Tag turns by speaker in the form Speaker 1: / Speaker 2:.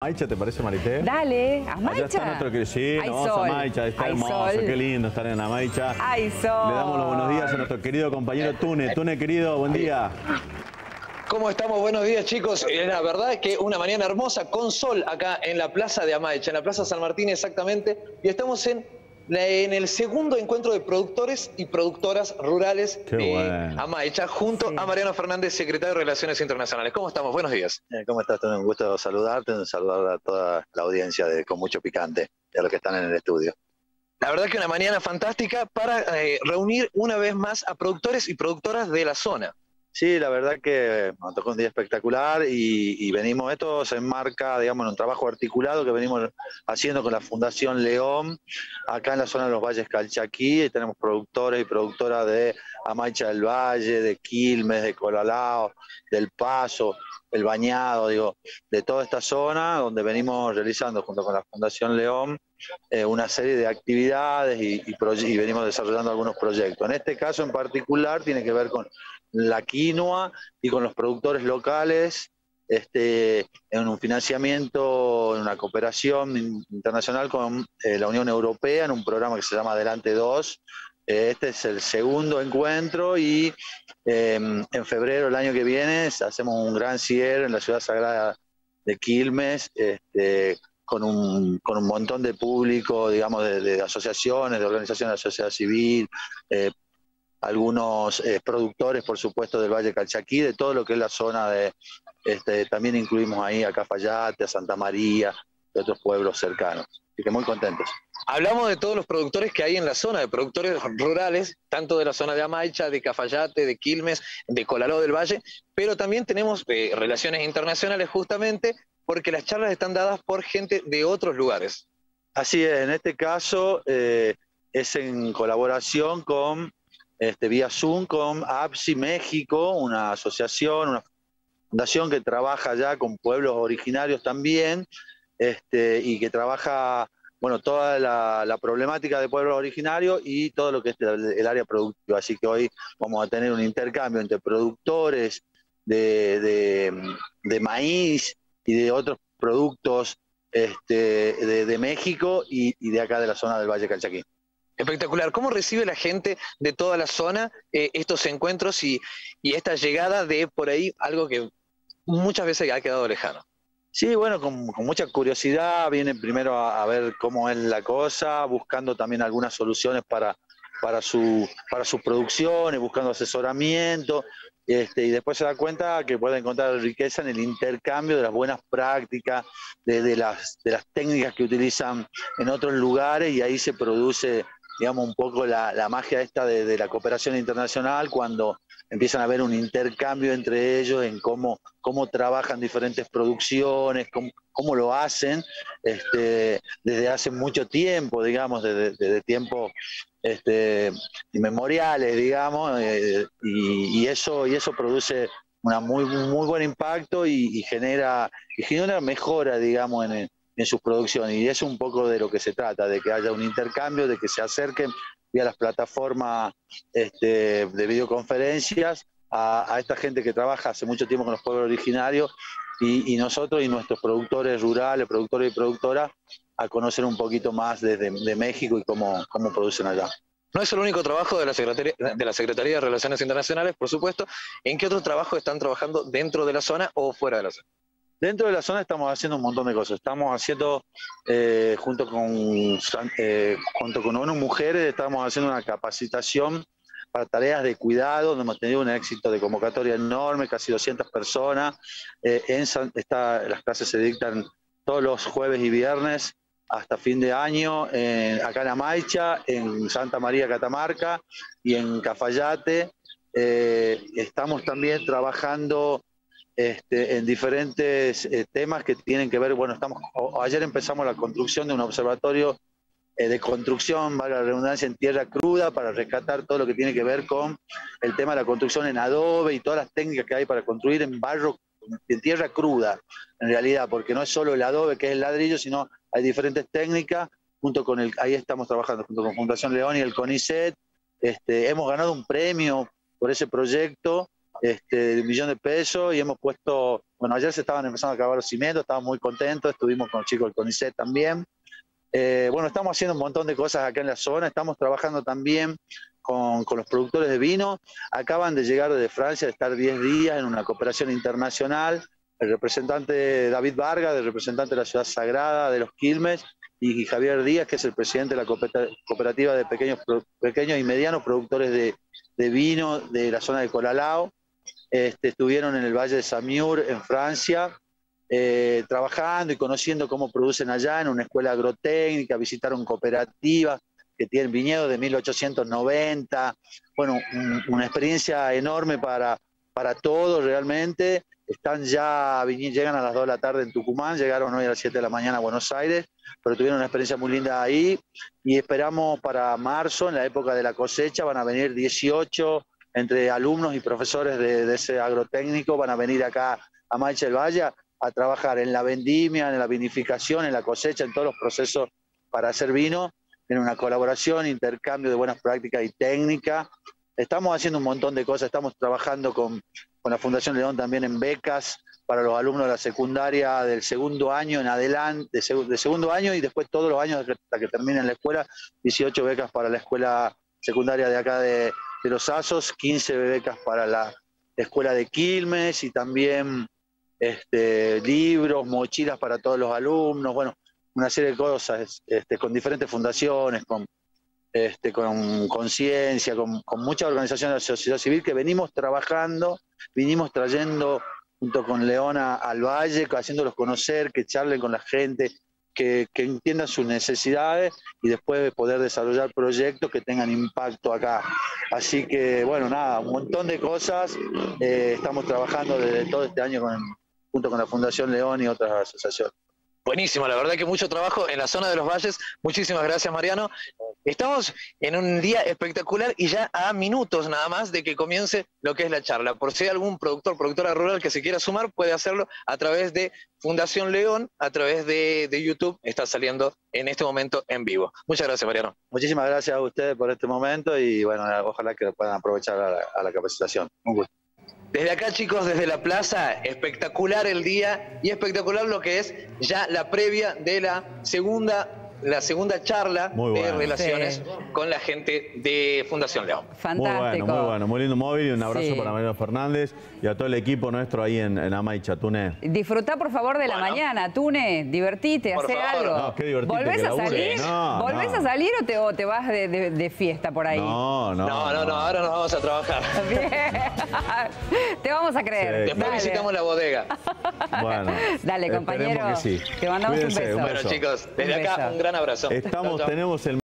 Speaker 1: Maicha, ¿te parece, Marité?
Speaker 2: Dale, a
Speaker 1: Allá
Speaker 2: Maicha.
Speaker 1: está nuestro. Sí, nos vamos
Speaker 2: sol.
Speaker 1: a Maicha, está hermoso,
Speaker 2: sol.
Speaker 1: qué lindo estar en la Maicha.
Speaker 2: Ay, sol.
Speaker 1: Le damos los buenos días a nuestro querido compañero Tune. Tune, querido, buen día.
Speaker 3: ¿Cómo estamos? Buenos días, chicos. Eh, La verdad es que una mañana hermosa con sol acá en la Plaza de Amaicha, en la Plaza San Martín exactamente. Y estamos en, en el segundo encuentro de productores y productoras rurales
Speaker 1: Qué
Speaker 3: de
Speaker 1: bueno.
Speaker 3: Junto
Speaker 2: Sí.
Speaker 3: a Mariano Fernández, secretario de Relaciones Internacionales. ¿Cómo estamos? Buenos días.
Speaker 4: Eh, ¿Cómo estás? Un gusto saludarte, un saludar a toda la audiencia de Con Mucho Picante a los que están en el estudio.
Speaker 3: La verdad que una mañana fantástica para eh, reunir una vez más a productores y productoras de la zona.
Speaker 4: Sí, la verdad que nos tocó un día espectacular y, venimos, esto se enmarca, digamos, en un trabajo articulado que venimos haciendo con la Fundación León, acá en la zona de los Valles Calchaquí, y tenemos productores y productoras de Amaicha del Valle, de Quilmes, de Colalao, del Paso, el Bañado, digo, de toda esta zona donde venimos realizando junto con la Fundación León eh, una serie de actividades y, y y venimos desarrollando algunos proyectos. En este caso en particular tiene que ver con la quinoa y con los productores locales este, en un financiamiento, en una cooperación in- internacional con eh, la Unión Europea en un programa que se llama Adelante 2. Eh, este es el segundo encuentro y eh, en febrero del año que viene hacemos un gran cierre en la ciudad sagrada de Quilmes, este, con un, con un montón de público, digamos, de, de asociaciones, de organizaciones de la sociedad civil, eh, algunos eh, productores, por supuesto, del Valle Calchaquí, de todo lo que es la zona de, este, también incluimos ahí a Cafayate, a Santa María, y otros pueblos cercanos. Así que muy contentos.
Speaker 3: Hablamos de todos los productores que hay en la zona, de productores rurales, tanto de la zona de Amaicha, de Cafayate, de Quilmes, de Colaló del Valle, pero también tenemos eh, relaciones internacionales justamente porque las charlas están dadas por gente de otros lugares.
Speaker 4: Así es, en este caso eh, es en colaboración con, este, vía Zoom, con APSI México, una asociación, una fundación que trabaja ya con pueblos originarios también, este, y que trabaja, bueno, toda la, problemática de pueblos originarios y todo lo que es el, área productiva. Así que hoy vamos a tener un intercambio entre productores de, maíz y de otros productos este, de, México y, y de acá de la zona del Valle Calchaquí.
Speaker 3: Espectacular. ¿Cómo recibe la gente de toda la zona eh, estos encuentros y, esta llegada de por ahí algo que muchas veces ha quedado lejano?
Speaker 4: Sí, bueno, con, mucha curiosidad, vienen primero a, ver cómo es la cosa, buscando también algunas soluciones para, para sus producciones, buscando asesoramiento, este, y después se da cuenta que puede encontrar riqueza en el intercambio de las buenas prácticas, de, de las, de las técnicas que utilizan en otros lugares, y ahí se produce, digamos, un poco la, la magia esta de, de la cooperación internacional cuando empiezan a haber un intercambio entre ellos en cómo, cómo trabajan diferentes producciones, cómo, cómo lo hacen este, desde hace mucho tiempo, digamos, desde, desde tiempos este, inmemoriales, digamos, eh, y, y eso, y eso produce una muy, muy buen impacto y, y genera, y genera mejora, digamos, en, el- en sus producciones. Y es un poco de lo que se trata, de que haya un intercambio, de que se acerquen vía las plataformas este, de videoconferencias a, esta gente que trabaja hace mucho tiempo con los pueblos originarios y, y nosotros y nuestros productores rurales, productores y productoras, a conocer un poquito más desde de México y cómo, cómo producen allá.
Speaker 3: No es el único trabajo de la, Secretaría, de la Secretaría de Relaciones Internacionales, por supuesto. ¿En qué otros trabajos están trabajando dentro de la zona o fuera de la zona?
Speaker 4: Dentro de la zona estamos haciendo un montón de cosas. Estamos haciendo, eh, junto con eh, junto con ONU Mujeres, estamos haciendo una capacitación para tareas de cuidado, donde hemos tenido un éxito de convocatoria enorme, casi 200 personas. Eh, en San- está- las clases se dictan todos los jueves y viernes hasta fin de año, acá en Amaicha, en Santa María Catamarca y en Cafayate. Eh, estamos también trabajando este, en diferentes eh, temas que tienen que ver, bueno, estamos, o- ayer empezamos la construcción de un observatorio eh, de construcción, valga la redundancia, en tierra cruda para rescatar todo lo que tiene que ver con el tema de la construcción en adobe y todas las técnicas que hay para construir en barro, en tierra cruda, en realidad, porque no es solo el adobe que es el ladrillo, sino hay diferentes técnicas, junto con el, ahí estamos trabajando junto con Fundación León y el CONICET, este, hemos ganado un premio por ese proyecto este, de un millón de pesos y hemos puesto Bueno, ayer se estaban empezando a acabar los cimientos, estábamos muy contentos, estuvimos con los chicos del CONICET también. Eh, bueno, estamos haciendo un montón de cosas acá en la zona, estamos trabajando también con, con, los productores de vino. Acaban de llegar de Francia, de estar 10 días en una cooperación internacional. El representante David Vargas, el representante de la ciudad sagrada de los Quilmes, y Javier Díaz, que es el presidente de la cooperativa de pequeños, pequeños y medianos productores de, de vino de la zona de Colalao. Este, estuvieron en el Valle de Samiur, en Francia, eh, trabajando y conociendo cómo producen allá en una escuela agrotécnica, visitaron cooperativas que tienen viñedos de 1890, bueno, una experiencia enorme para, para todos realmente. Están ya, llegan a las 2 de la tarde en Tucumán, llegaron hoy a las 7 de la mañana a Buenos Aires, pero tuvieron una experiencia muy linda ahí y esperamos para marzo, en la época de la cosecha, van a venir 18 entre alumnos y profesores de, ese agrotécnico, van a venir acá a Maiche del Valle a trabajar en la vendimia, en la vinificación, en la cosecha, en todos los procesos para hacer vino, en una colaboración, intercambio de buenas prácticas y técnicas. Estamos haciendo un montón de cosas, estamos trabajando con, con la Fundación León también en becas para los alumnos de la secundaria del segundo año en adelante, de, segundo año y después todos los años hasta que terminen la escuela, 18 becas para la escuela secundaria de acá de, Los Asos, 15 becas para la escuela de Quilmes y también este, libros, mochilas para todos los alumnos, bueno, una serie de cosas este, con diferentes fundaciones, con este, con conciencia, con, con muchas organizaciones de la sociedad civil que venimos trabajando, vinimos trayendo junto con Leona al Valle, haciéndolos conocer, que charlen con la gente, que, que, entiendan sus necesidades y después poder desarrollar proyectos que tengan impacto acá. Así que, bueno, nada, un montón de cosas. Eh, estamos trabajando desde todo este año con, junto con la Fundación León y otras asociaciones.
Speaker 3: Buenísimo, la verdad que mucho trabajo en la zona de los valles. Muchísimas gracias, Mariano. Estamos en un día espectacular y ya a minutos nada más de que comience lo que es la charla. Por si hay algún productor, productora rural que se quiera sumar, puede hacerlo a través de Fundación León, a través de, YouTube. Está saliendo en este momento en vivo. Muchas gracias, Mariano.
Speaker 4: Muchísimas gracias a ustedes por este momento y bueno, ojalá que puedan aprovechar a la, a la capacitación. Un gusto.
Speaker 3: Desde acá, chicos, desde la plaza, espectacular el día y espectacular lo que es ya la previa de la segunda la segunda charla de relaciones con la gente de Fundación León.
Speaker 1: Fantástico. Muy bueno, muy bueno, muy lindo móvil y un abrazo para Mariano Fernández y a todo el equipo nuestro ahí en, en Amaicha, Tune.
Speaker 2: Disfruta por favor de la mañana, Tune, divertite, hace algo.
Speaker 1: No, qué divertite,
Speaker 2: ¿Volvés a salir? ¿Volvés a salir o te, te vas de, de, fiesta por ahí?
Speaker 3: No, no. No, no, no, ahora nos vamos a trabajar. Bien.
Speaker 2: te vamos a creer.
Speaker 3: Después visitamos la bodega.
Speaker 2: Bueno. Dale, compañero. Que sí. Te mandamos un beso.
Speaker 3: Bueno, chicos, desde acá un gran abrazo.
Speaker 1: Estamos, tenemos el